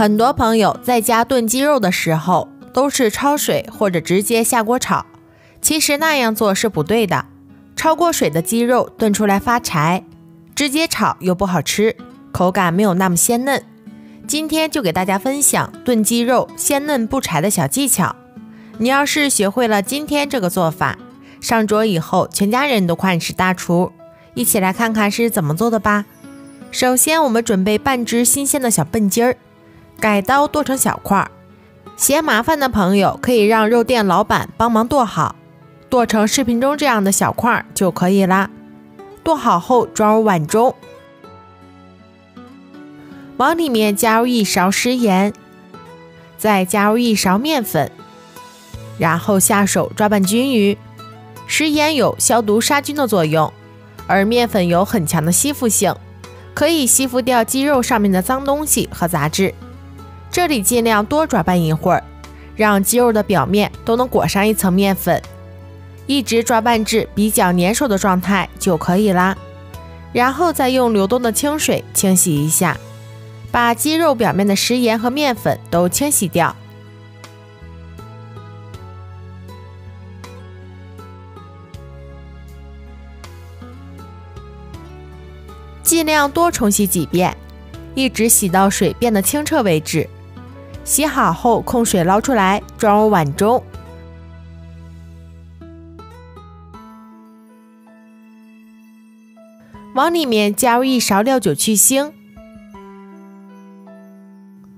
很多朋友在家炖鸡肉的时候，都是焯水或者直接下锅炒。其实那样做是不对的。焯过水的鸡肉炖出来发柴，直接炒又不好吃，口感没有那么鲜嫩。今天就给大家分享炖鸡肉鲜嫩不柴的小技巧。你要是学会了今天这个做法，上桌以后全家人都夸你是大厨。一起来看看是怎么做的吧。首先，我们准备半只新鲜的小笨鸡儿。改刀剁成小块儿，嫌麻烦的朋友可以让肉店老板帮忙剁好，剁成视频中这样的小块儿就可以啦。剁好后装入碗中，往里面加入一勺食盐，再加入一勺面粉，然后下手抓拌均匀。食盐有消毒杀菌的作用，而面粉有很强的吸附性，可以吸附掉鸡肉上面的脏东西和杂质。这里尽量多抓拌一会儿，让鸡肉的表面都能裹上一层面粉，一直抓拌至比较粘手的状态就可以啦。然后再用流动的清水清洗一下，把鸡肉表面的食盐和面粉都清洗掉。尽量多冲洗几遍，一直洗到水变得清澈为止。洗好后，控水捞出来，装入碗中。往里面加入一勺料酒去腥，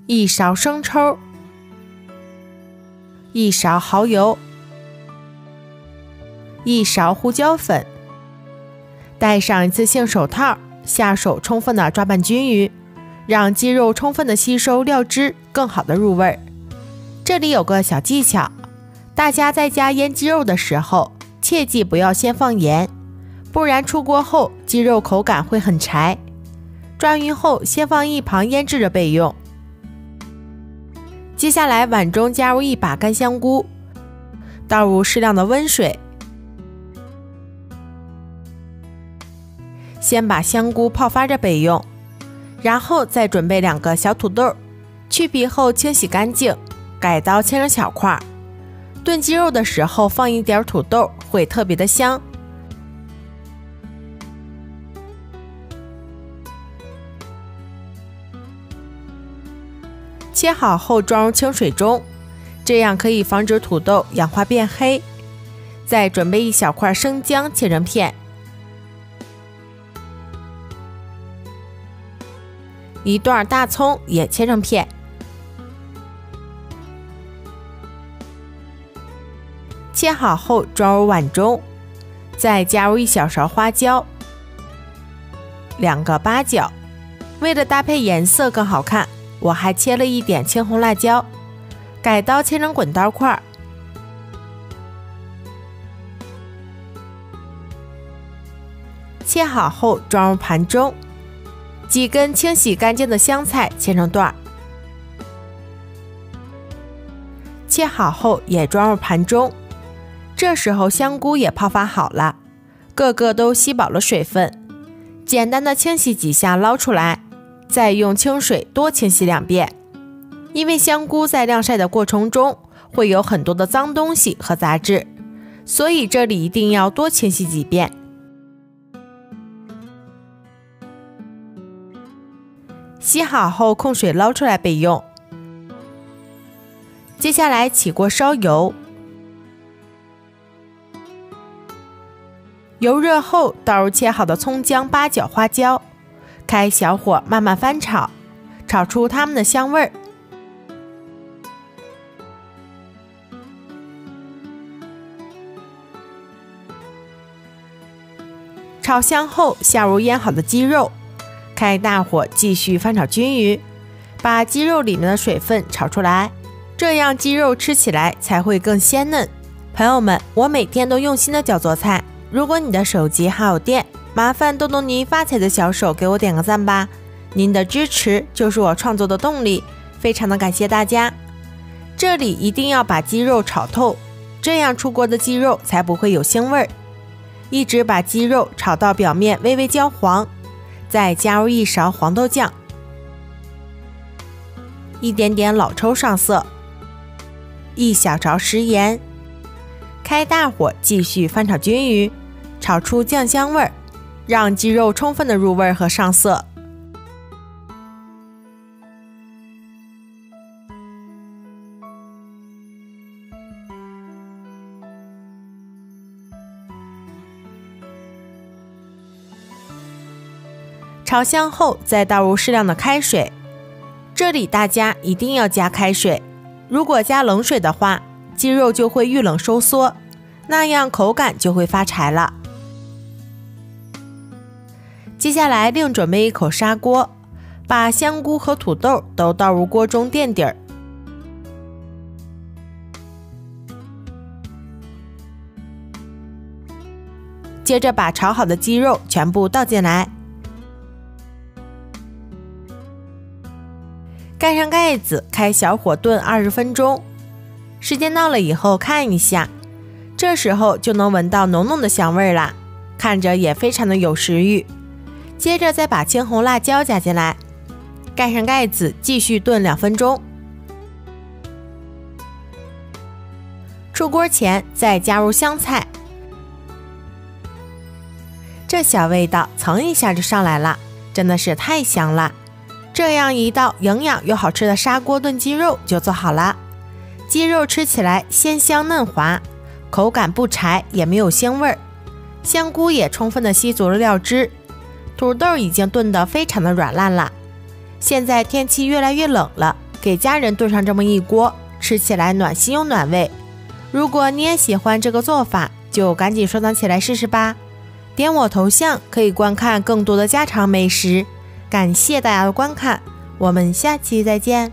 一勺生抽，一勺蚝油，一勺胡椒粉。戴上一次性手套，下手充分的抓拌均匀。让鸡肉充分的吸收料汁，更好的入味儿。这里有个小技巧，大家在家腌鸡肉的时候，切记不要先放盐，不然出锅后鸡肉口感会很柴。抓匀后先放一旁腌制着备用。接下来碗中加入一把干香菇，倒入适量的温水，先把香菇泡发着备用。然后再准备两个小土豆，去皮后清洗干净，改刀切成小块。炖鸡肉的时候放一点土豆会特别的香。切好后装入清水中，这样可以防止土豆氧化变黑。再准备一小块生姜，切成片。一段大葱也切成片，切好后装入碗中，再加入一小勺花椒，两个八角。为了搭配颜色更好看，我还切了一点青红辣椒，改刀切成滚刀块。切好后装入盘中。几根清洗干净的香菜切成段儿，切好后也装入盘中。这时候香菇也泡发好了，个个都吸饱了水分。简单的清洗几下，捞出来，再用清水多清洗两遍。因为香菇在晾晒的过程中会有很多的脏东西和杂质，所以这里一定要多清洗几遍。洗好后控水捞出来备用。接下来起锅烧油，油热后倒入切好的葱姜八角花椒，开小火慢慢翻炒，炒出它们的香味儿。炒香后下入腌好的鸡肉。开大火继续翻炒均匀，把鸡肉里面的水分炒出来，这样鸡肉吃起来才会更鲜嫩。朋友们，我每天都用心的教做菜，如果你的手机还有电，麻烦动动您发财的小手给我点个赞吧，您的支持就是我创作的动力，非常的感谢大家。这里一定要把鸡肉炒透，这样出锅的鸡肉才不会有腥味儿。一直把鸡肉炒到表面微微焦黄。再加入一勺黄豆酱，一点点老抽上色，一小勺食盐，开大火继续翻炒均匀，炒出酱香味儿，让鸡肉充分的入味儿和上色。炒香后，再倒入适量的开水。这里大家一定要加开水，如果加冷水的话，鸡肉就会遇冷收缩，那样口感就会发柴了。接下来另准备一口砂锅，把香菇和土豆都倒入锅中垫底儿，接着把炒好的鸡肉全部倒进来。盖上盖子，开小火炖二十分钟。时间到了以后看一下，这时候就能闻到浓浓的香味啦，看着也非常的有食欲。接着再把青红辣椒加进来，盖上盖子继续炖两分钟。出锅前再加入香菜，这小味道蹭一下就上来了，真的是太香了。这样一道营养又好吃的砂锅炖鸡肉就做好了。鸡肉吃起来鲜香嫩滑，口感不柴也没有腥味儿。香菇也充分的吸足了料汁，土豆已经炖得非常的软烂了。现在天气越来越冷了，给家人炖上这么一锅，吃起来暖心又暖胃。如果你也喜欢这个做法，就赶紧收藏起来试试吧。点我头像可以观看更多的家常美食。感谢大家的观看，我们下期再见。